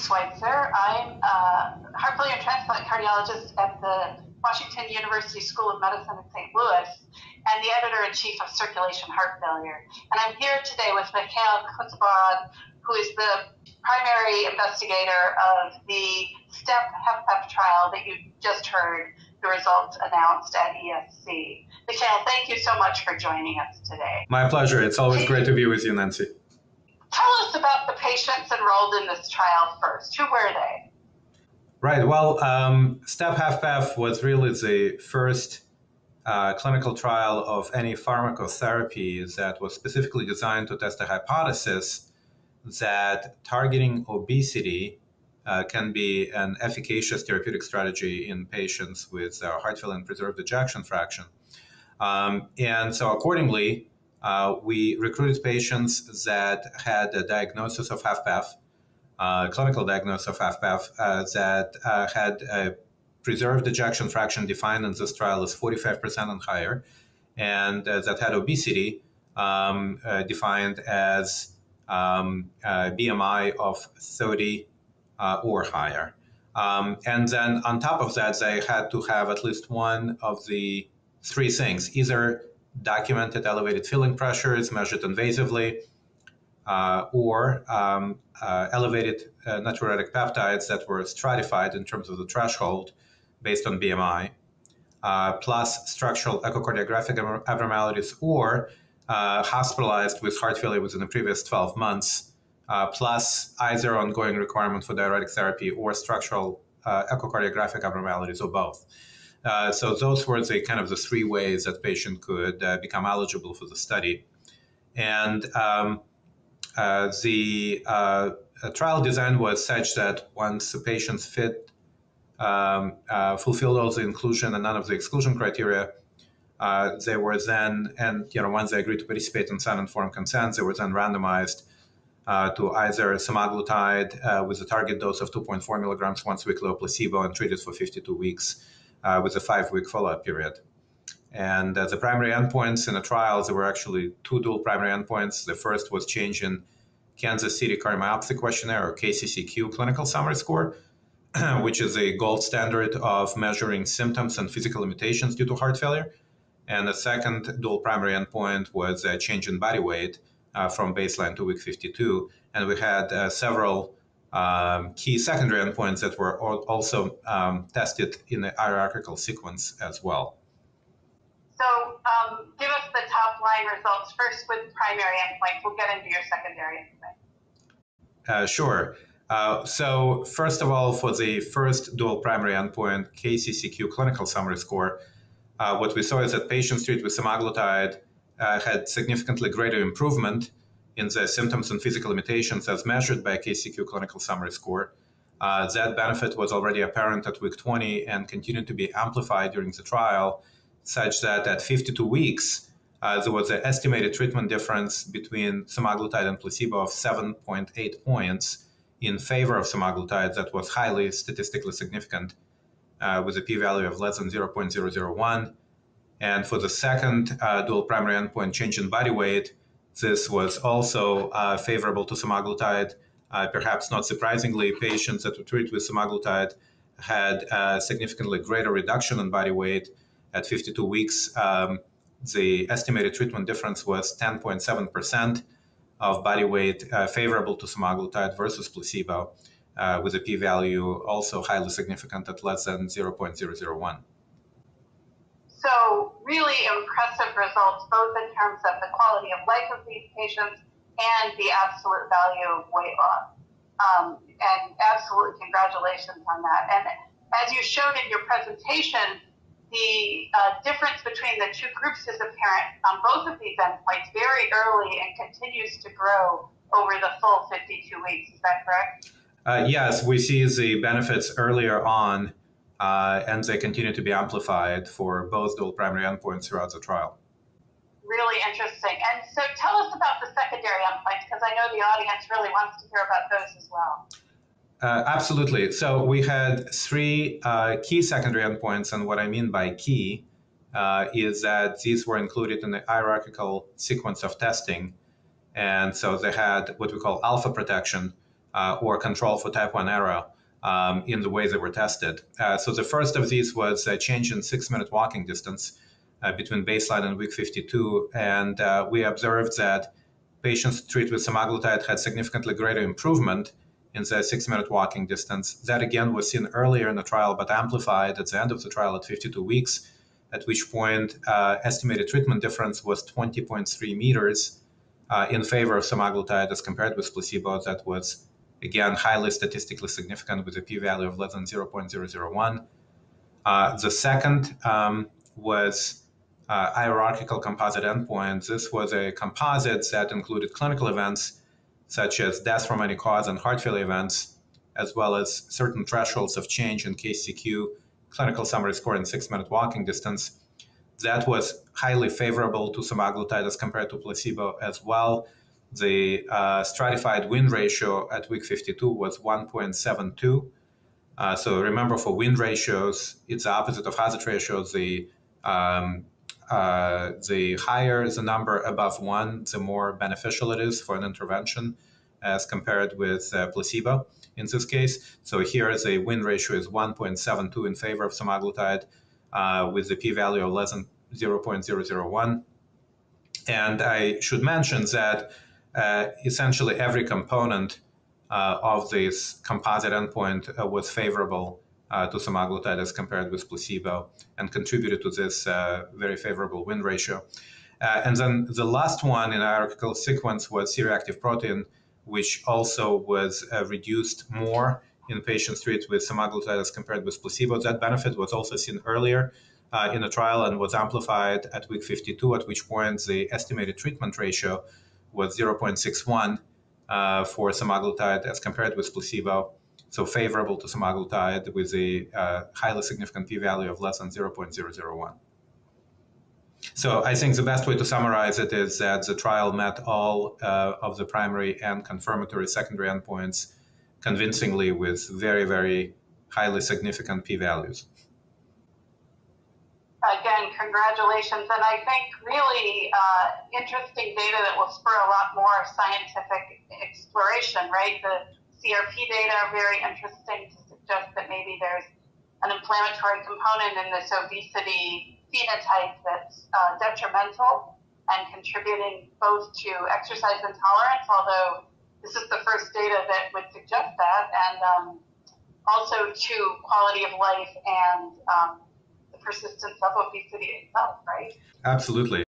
Sweitzer. I'm uh, a heart failure transplant cardiologist at the Washington University School of Medicine in St. Louis and the editor in chief of Circulation Heart Failure. And I'm here today with Mikhail Kosiborod, who is the primary investigator of the STEP HFpEF trial that you just heard the results announced at ESC. Mikhail, thank you so much for joining us today. My pleasure. It's always great to be with you, Nancy. Tell us about the patients enrolled in this trial first. Who were they? Right. Well, um, STEP HFpEF was really the first uh, clinical trial of any pharmacotherapy that was specifically designed to test the hypothesis that targeting obesity uh, can be an efficacious therapeutic strategy in patients with uh, heart failure and preserved ejection fraction. Um, and so, accordingly, uh, we recruited patients that had a diagnosis of HFpEF, uh, clinical diagnosis of HFpEF, uh, that uh, had a preserved ejection fraction defined in this trial as 45% and higher, and uh, that had obesity um, uh, defined as um, BMI of 30 or higher. Um, and then on top of that, they had to have at least one of the three things either documented elevated filling pressures measured invasively, uh, or um, uh, elevated uh, natriuretic peptides that were stratified in terms of the threshold based on BMI, uh, plus structural echocardiographic abnormalities, or uh, hospitalized with heart failure within the previous 12 months, uh, plus either ongoing requirement for diuretic therapy or structural echocardiographic abnormalities, or both. Uh, so those were the kind of the three ways that patient could uh, become eligible for the study. And um, uh, the uh, trial design was such that once the patients fit, um, uh, fulfilled all the inclusion and none of the exclusion criteria, they were then, and you know, once they agreed to participate in informed consent, they were then randomized uh, to either semaglutide uh, with a target dose of 2.4 milligrams once weekly or placebo and treated for 52 weeks uh, with a five week follow up period. And uh, the primary endpoints in the trials, there were actually two dual primary endpoints. The first was change in Kansas City Cardiomyopathy Questionnaire or KCCQ clinical summary score, which is a gold standard of measuring symptoms and physical limitations due to heart failure. And the second dual primary endpoint was a change in body weight uh, from baseline to week 52. And we had uh, several um, key secondary endpoints that were also um, tested in the hierarchical sequence as well. So um, give us the top line results first with primary endpoints. We'll get into your secondary endpoint. Uh, sure. Uh, so first of all, for the first dual primary endpoint, KCCQ clinical summary score, uh, what we saw is that patients treated with semaglutide uh, had significantly greater improvement in the symptoms and physical limitations as measured by KCQ clinical summary score. Uh, that benefit was already apparent at week 20 and continued to be amplified during the trial, such that at 52 weeks, uh, there was an estimated treatment difference between semaglutide and placebo of 7.8 points in favor of semaglutide that was highly statistically significant uh, with a p-value of less than 0.001. And for the second uh, dual primary endpoint, change in body weight, this was also uh, favorable to semaglutide. Uh, perhaps not surprisingly, patients that were treated with semaglutide had a significantly greater reduction in body weight at 52 weeks. Um, the estimated treatment difference was 10.7% of body weight uh, favorable to semaglutide versus placebo, uh, with a p-value also highly significant at less than 0.001. Really impressive results, both in terms of the quality of life of these patients and the absolute value of weight loss. Um, and absolutely congratulations on that. And as you showed in your presentation, the uh, difference between the two groups is apparent on both of these endpoints very early and continues to grow over the full 52 weeks. Is that correct? Uh, yes, we see the benefits earlier on uh, and they continue to be amplified for both dual primary endpoints throughout the trial. Really interesting. And so tell us about the secondary endpoints, because I know the audience really wants to hear about those as well. Uh, absolutely. So we had three uh, key secondary endpoints, and what I mean by key uh, is that these were included in the hierarchical sequence of testing. And so they had what we call alpha protection, uh, or control for type 1 error um, in the way they were tested. Uh, so the first of these was a change in six minute walking distance uh, between baseline and week 52. And uh, we observed that patients treated with semaglutide had significantly greater improvement in the six minute walking distance. That again was seen earlier in the trial, but amplified at the end of the trial at 52 weeks, at which point uh, estimated treatment difference was 20.3 meters uh, in favor of semaglutide as compared with placebo. That was again highly statistically significant with a p-value of less than 0.001. Uh, the second um, was uh, hierarchical composite endpoints. This was a composite that included clinical events such as death from any cause and heart failure events, as well as certain thresholds of change in KCQ, clinical summary score, and six-minute walking distance. That was highly favorable to semaglutide as compared to placebo as well. The uh, stratified win ratio at week 52 was 1.72. Uh, so remember, for win ratios, it's the opposite of hazard ratios. The um, uh, the higher the number above one, the more beneficial it is for an intervention as compared with uh, placebo in this case. So here the win ratio is 1.72 in favor of semaglutide uh, with the p-value of less than 0.001. And I should mention that essentially every component uh, of this composite endpoint uh, was favorable uh, to semaglutide as compared with placebo and contributed to this uh, very favorable win ratio. Uh, and then the last one in hierarchical sequence was C-reactive protein, which also was uh, reduced more in patients treated with semaglutide as compared with placebo. That benefit was also seen earlier uh, in the trial and was amplified at week 52, at which point the estimated treatment ratio was 0.61 uh, for semaglutide as compared with placebo so favorable to semaglutide with a uh, highly significant p-value of less than 0.001. So I think the best way to summarize it is that the trial met all uh, of the primary and confirmatory secondary endpoints convincingly with very, very highly significant p-values. Again, congratulations. And I think really uh, interesting data that will spur a lot more scientific exploration, right? The CRP data are very interesting to suggest that maybe there's an inflammatory component in this obesity phenotype that's uh, detrimental and contributing both to exercise intolerance, although this is the first data that would suggest that, and um, also to quality of life and um, persistence of obesity itself, right? Absolutely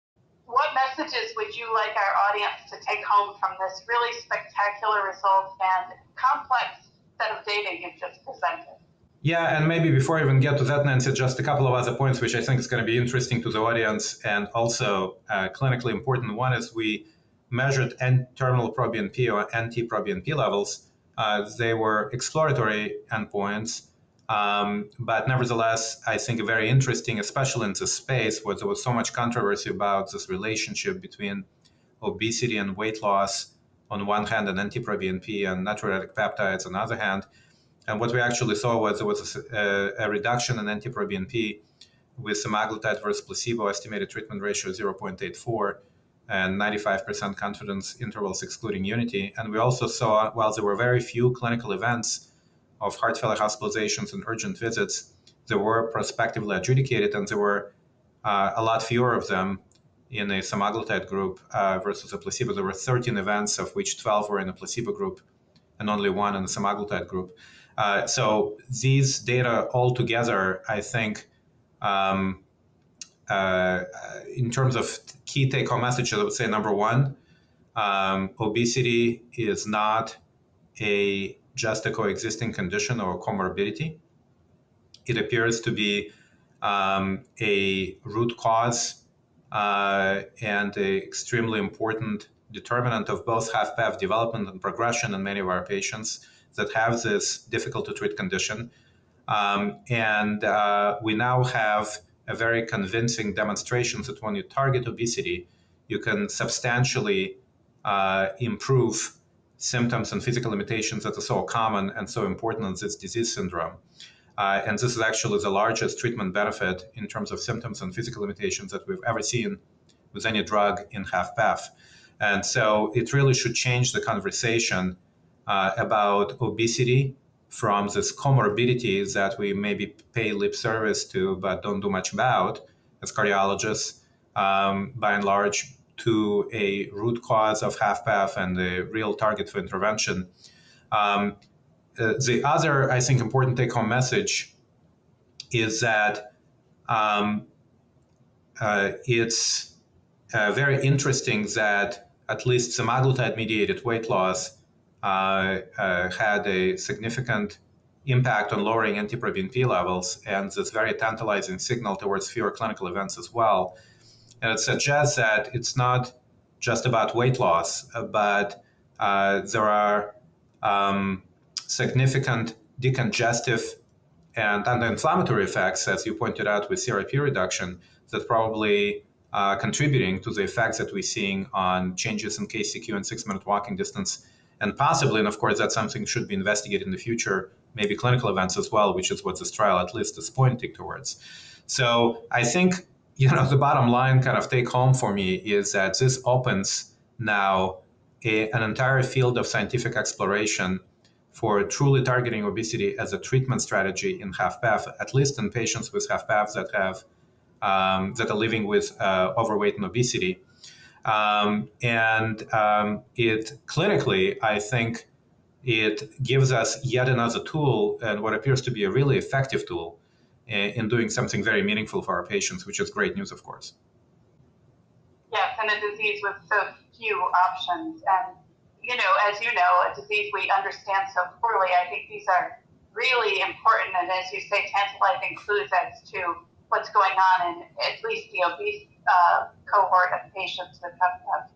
what messages would you like our audience to take home from this really spectacular result and complex set of data you've just presented? Yeah, and maybe before I even get to that, Nancy, just a couple of other points which I think is going to be interesting to the audience and also uh, clinically important. One is we measured N-terminal proBNP or NT-proBNP levels. Uh, they were exploratory endpoints um, but nevertheless, I think very interesting, especially in this space where there was so much controversy about this relationship between obesity and weight loss on one hand and NT-proBNP and natriuretic peptides on the other hand. And what we actually saw was there was a, a reduction in NT-proBNP with semaglutide versus placebo estimated treatment ratio 0.84 and 95% confidence intervals excluding unity. And we also saw, while there were very few clinical events of heart failure hospitalizations and urgent visits that were prospectively adjudicated, and there were uh, a lot fewer of them in a semaglutide group uh, versus a placebo. There were 13 events, of which 12 were in a placebo group and only one in the semaglutide group. Uh, so these data all together, I think, um, uh, in terms of key take-home messages, I would say number one, um, obesity is not a just a coexisting condition or comorbidity. It appears to be um, a root cause uh, and an extremely important determinant of both HFpEF development and progression in many of our patients that have this difficult to treat condition. Um, and uh, we now have a very convincing demonstration that when you target obesity, you can substantially uh, improve symptoms and physical limitations that are so common and so important in this disease syndrome. Uh, and this is actually the largest treatment benefit in terms of symptoms and physical limitations that we've ever seen with any drug in HFpEF. And so it really should change the conversation uh, about obesity from this comorbidity that we maybe pay lip service to but don't do much about as cardiologists, um, by and large, to a root cause of HFpEF and the real target for intervention. Um, uh, the other, I think, important take-home message is that um, uh, it's uh, very interesting that at least semaglutide-mediated weight loss uh, uh, had a significant impact on lowering NT-proBNP levels and this very tantalizing signal towards fewer clinical events as well. And it suggests that it's not just about weight loss, but uh, there are um, significant decongestive and anti-inflammatory effects, as you pointed out with CRP reduction, that probably uh, contributing to the effects that we're seeing on changes in KCQ and six-minute walking distance, and possibly, and of course, that's something should be investigated in the future, maybe clinical events as well, which is what this trial at least is pointing towards. So I think you know the bottom line kind of take home for me is that this opens now a, an entire field of scientific exploration for truly targeting obesity as a treatment strategy in HFpEF, at least in patients with HFpEF that have um, that are living with uh, overweight and obesity. Um, and um, it clinically, I think, it gives us yet another tool and what appears to be a really effective tool in, in doing something very meaningful for our patients, which is great news, of course. Yes, and a disease with so few options. And, you know, as you know, a disease we understand so poorly, I think these are really important and, as you say, tantalizing clues as to what's going on in at least the obese uh, cohort of patients with HFpEF.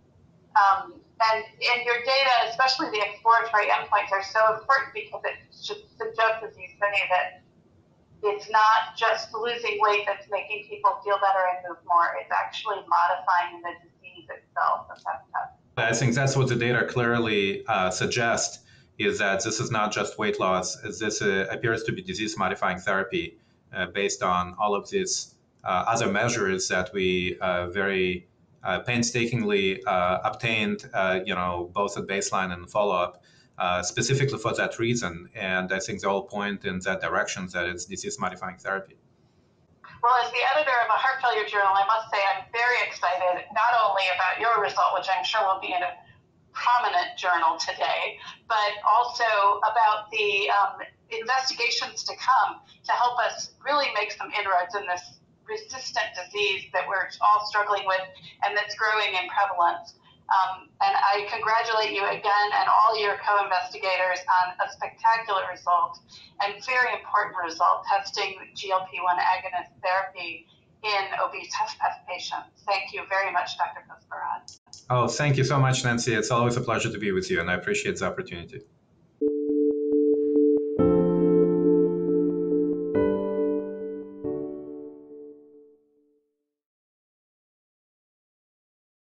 Um, and in your data, especially the exploratory endpoints, are so important because it should suggest, as you say, that it's not just losing weight that's making people feel better and move more. It's actually modifying the disease itself. I think that's what the data clearly uh, suggest is that this is not just weight loss. This uh, appears to be disease-modifying therapy uh, based on all of these uh, other measures that we uh, very uh, painstakingly obtained, you know, both at baseline and follow-up. Uh, specifically for that reason. And I think they all point in that direction that it's disease modifying therapy. Well, as the editor of a heart failure journal, I must say I'm very excited not only about your result, which I'm sure will be in a prominent journal today, but also about the um, investigations to come to help us really make some inroads in this resistant disease that we're all struggling with and that's growing in prevalence. Um, and I congratulate you again and all your co-investigators on a spectacular result and very important result testing GLP-1 agonist therapy in obese HFpEF patients. Thank you very much, Dr. Kosiborod. Oh, thank you so much, Nancy. It's always a pleasure to be with you, and I appreciate the opportunity.